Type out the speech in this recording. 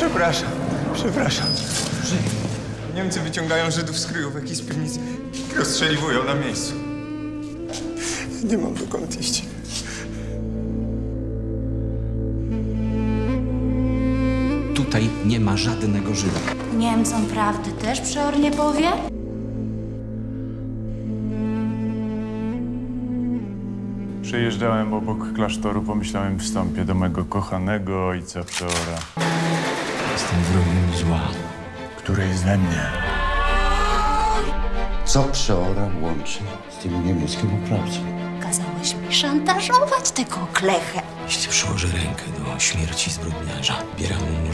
Przepraszam, przepraszam. Niemcy wyciągają Żydów z kryjówek i z piwnicy i rozstrzeliwują na miejscu. Nie mam dokąd iść. Tutaj nie ma żadnego Żyda. Niemcom prawdy też przeor nie powie? Przejeżdżałem obok klasztoru, pomyślałem wstąpię do mego kochanego ojca Przeora. Jestem wrogiem zła. Który jest we mnie. Co przeora łączy z tym niemieckim oprawcą? Kazałeś mi szantażować tego klechę. Jeśli przyłożę rękę do śmierci zbrodniarza, bieram mu.